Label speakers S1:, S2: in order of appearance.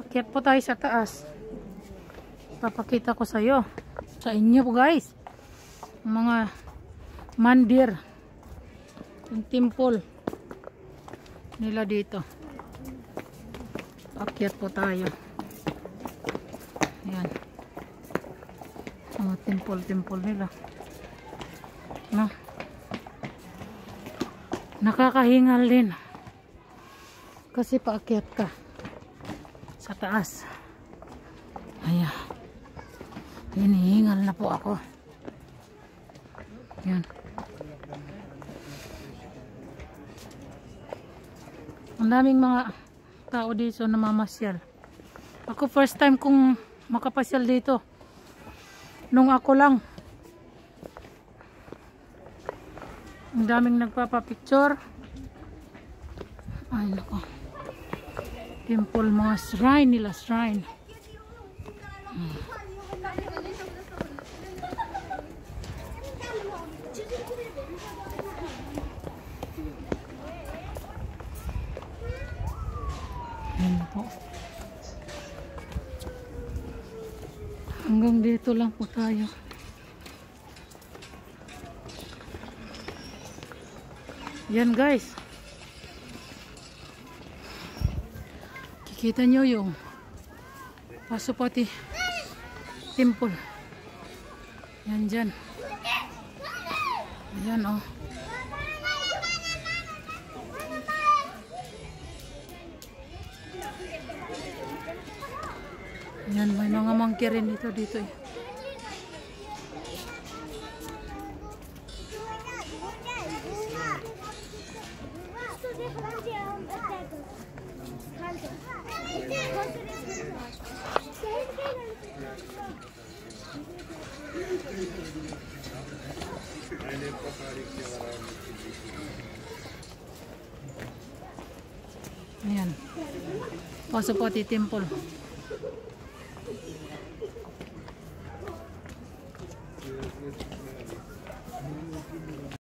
S1: Akyat po tayo sa taas. Papakita ko sa iyo. Sa inyo po guys. Mga mandir. Yung temple nila dito. Akyat po tayo. Ayan. Mga temple-temple nila. No? Nakakahingal din. Kasi paakyat ka sa taas. Ayan. Hinihingal na po ako. Yan. Ang daming mga tao dito na mamasyal. Ako first time kong makapasyal dito. Nung ako lang. Ang daming nagpapapicture. Ay nako. Temple mga shrine nila, shrine. Ayan po. Hanggang dito lang po tayo. Yan guys. Kikita nyo yung Pasupati Temple. Yan dyan. Yan oh. Yan, may mga monkey rin dito dito eh. Ayan. Pasupoti Temple.